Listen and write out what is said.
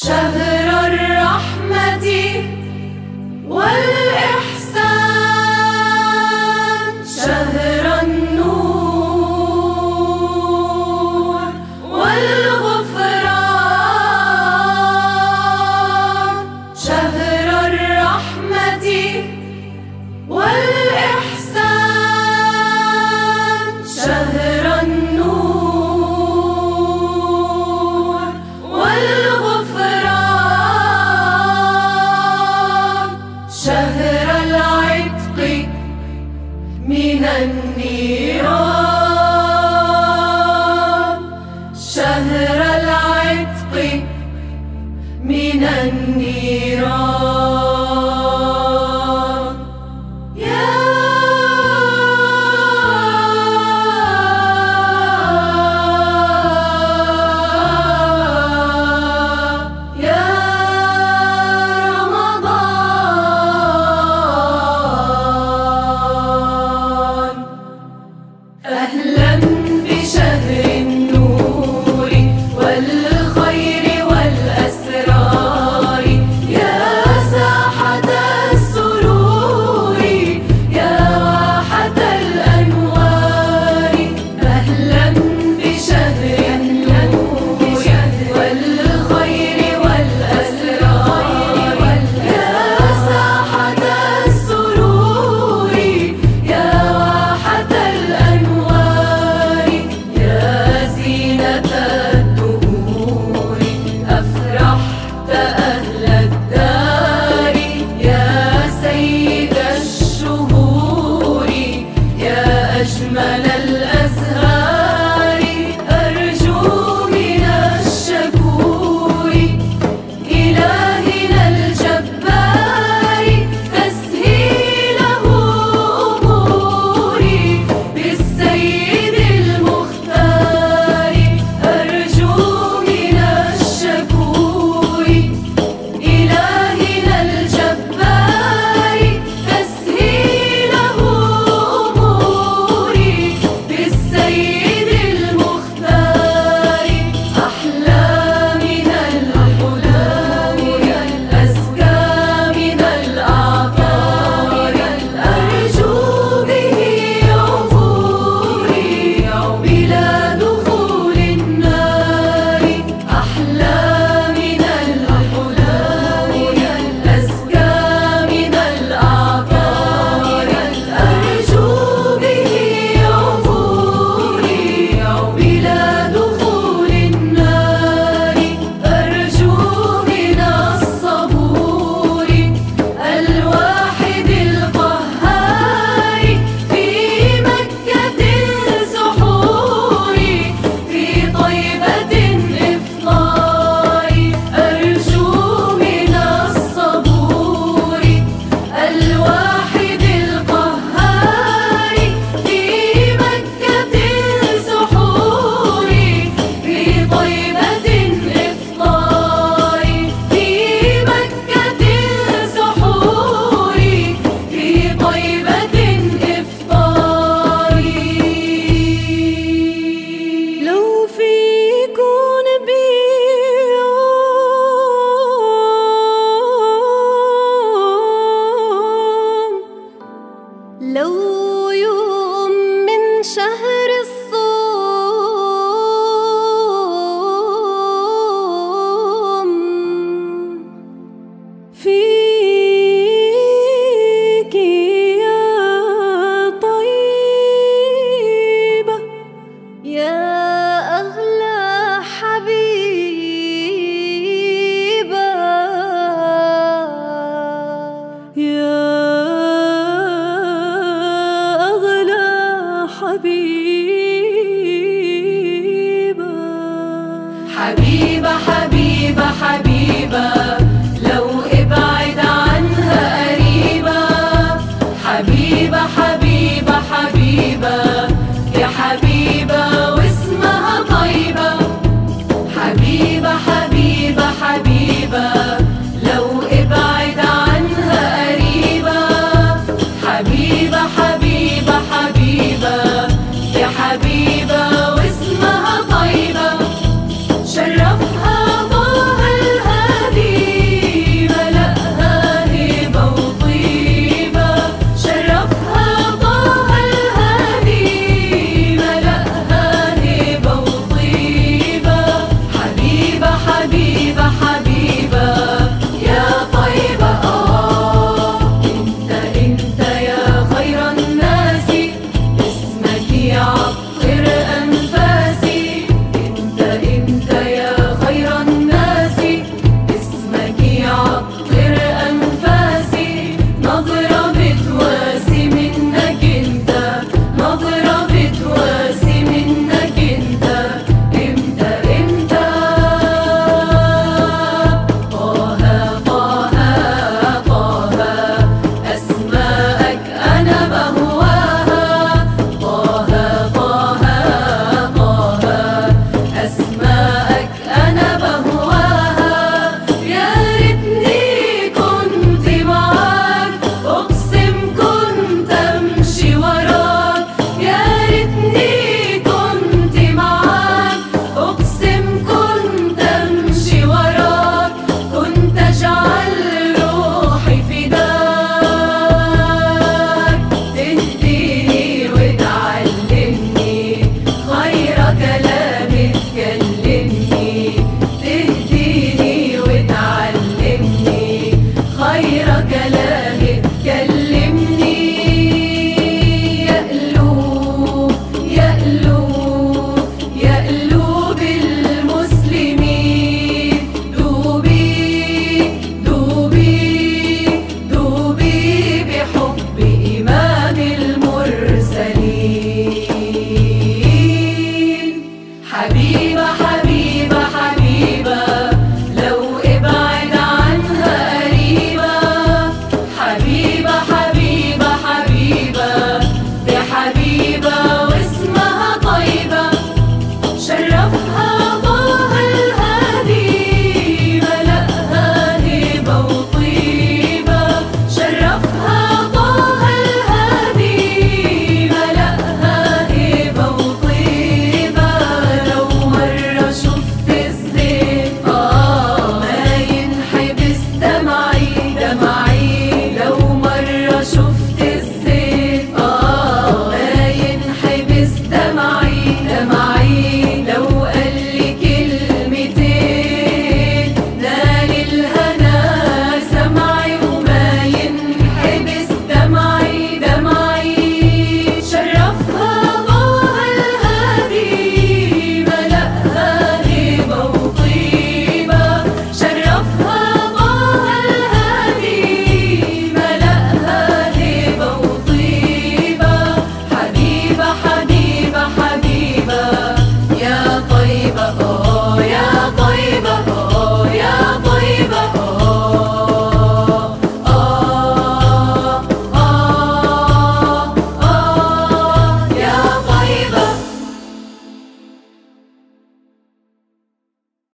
شهر الرحمة والإحسان